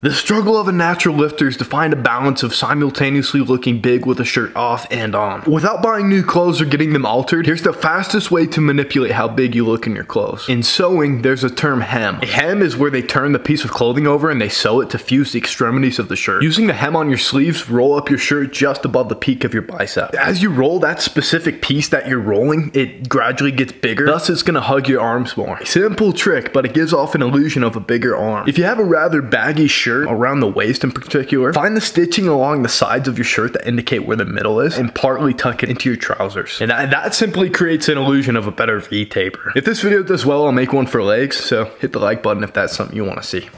The struggle of a natural lifter is to find a balance of simultaneously looking big with a shirt off and on. Without buying new clothes or getting them altered, here's the fastest way to manipulate how big you look in your clothes. In sewing, there's a term hem. A hem is where they turn the piece of clothing over and they sew it to fuse the extremities of the shirt. Using the hem on your sleeves, roll up your shirt just above the peak of your bicep. As you roll that specific piece that you're rolling, it gradually gets bigger, thus it's gonna hug your arms more. Simple trick, but it gives off an illusion of a bigger arm. If you have a rather baggy shirt, shirt, around the waist in particular, find the stitching along the sides of your shirt that indicate where the middle is and partly tuck it into your trousers. And that, that simply creates an illusion of a better V-taper. If this video does well, I'll make one for legs, so hit the like button if that's something you want to see.